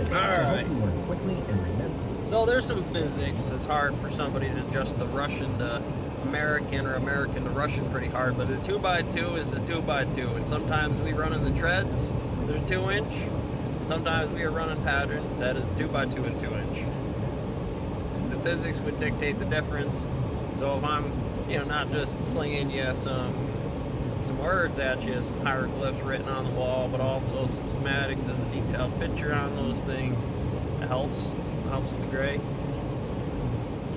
Alright. So there's some physics. It's hard for somebody to adjust the Russian to American or American to Russian pretty hard. But a two by two is a two by two, and sometimes we run in the treads. They're two inch. Sometimes we are running pattern that is two by two and two inch. The physics would dictate the difference. So if I'm, you know, not just slinging you some some words at you, some hieroglyphs written on the wall, but also some schematics and a picture on those things, it helps. It helps with the gray.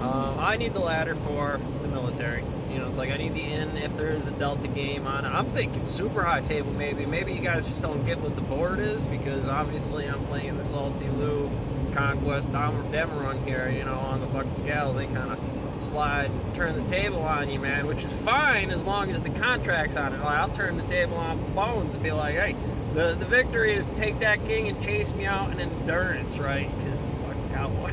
Um, I need the ladder for the military. You know, it's like I need the in if there is a Delta game on. I'm thinking super high table maybe. Maybe you guys just don't get what the board is because obviously I'm playing the Salty Lou Conquest Demeron here, you know, on the fucking scale. They kind of slide, turn the table on you, man, which is fine as long as the contract's on it. Like, I'll turn the table on bones and be like, hey, the, the victory is take that king and chase me out in endurance, right? Because fucking cowboy.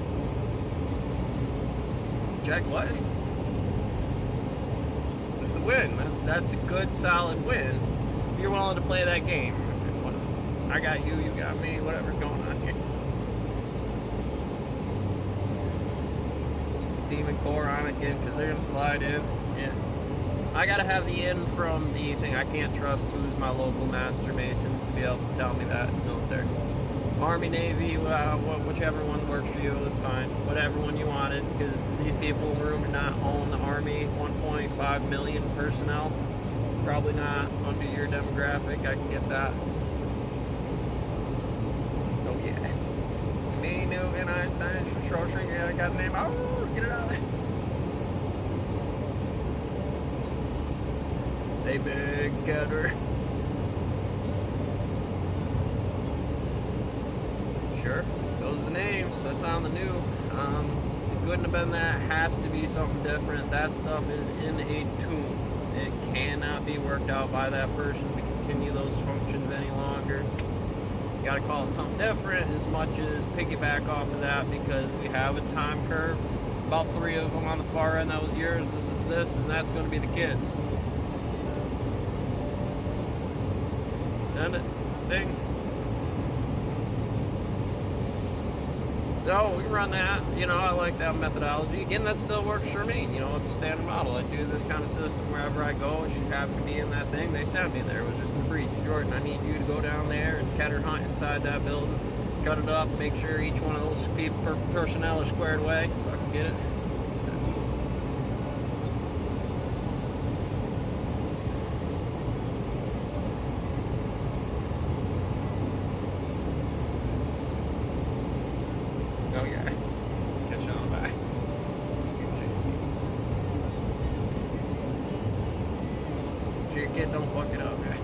Check what? It's the win. That's that's a good solid win. If you're willing to play that game. I got you, you got me, whatever's going on here. Demon Core on it again because they're gonna slide in. Yeah. I gotta have the in from the thing. I can't trust who's my local master masons to be able to tell me that it's military. Army, Navy, uh, whichever one works for you, that's fine. Whatever one you wanted, because these people in the room do not own the Army. 1.5 million personnel. Probably not under your demographic. I can get that. Oh yeah. Me, Newton, Einstein. Yeah, I got a name. Oh, get it out of there. Hey, big getter. Sure, those are the names. That's on the new. Um, it couldn't have been that. Has to be something different. That stuff is in a tomb. It cannot be worked out by that person to continue those functions any longer. You gotta call it something different as much as piggyback off of that because we have a time curve. About three of them on the far end, that was yours. This is this, and that's gonna be the kids. So we run that, you know, I like that methodology. Again, that still works for me. You know, it's a standard model. I do this kind of system wherever I go. It should happen to be in that thing. They sent me there. It was just in the breach. Jordan, I need you to go down there and cat hunt inside that building. Cut it up, make sure each one of those people, per personnel are squared away so I can get it. Oh yeah. Catch you on the back. Sure your don't fuck it up, yeah.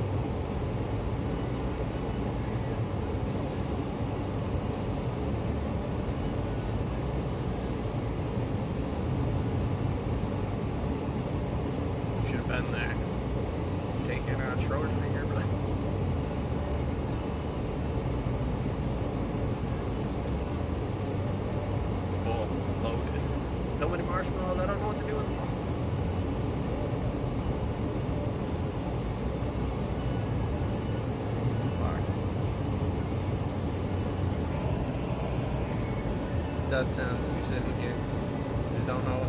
Should have been there. Taking Schrodinger's but full loaded. So many marshmallows, I don't know what to do with them. Fuck. That sounds sitting here. Just don't know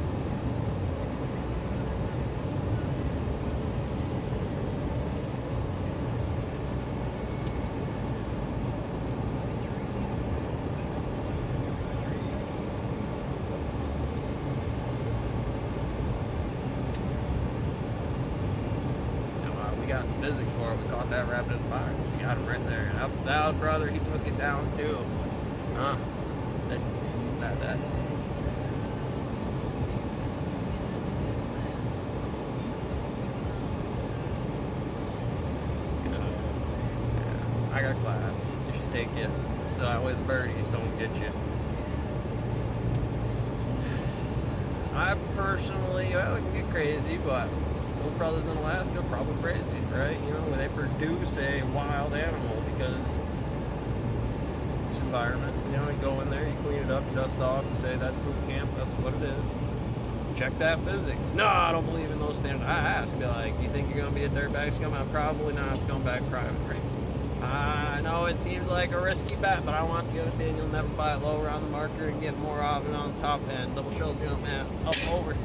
uh, we got physics for it. We caught that rabbit in the fire. We got him right there. And up that brother, he took it down too. Huh? That, that. Yeah. I got class. You should take it. So that way the birdies don't get you. I personally, well, it can get crazy, but those brothers in Alaska are probably crazy, right? You know, when they produce a wild animal because environment. You know, you go in there, you clean it up, dust off, you say that's boot camp, that's what it is. Check that physics. No, I don't believe in those standards. I ask, be like, you think you're gonna be a dirtbag scumbag? Probably not scumbag private, right? I know it seems like a risky bet, but I want you, Daniel, never buy it lower on the marker and get more of it on the top end. Double shell jump, man. Up over.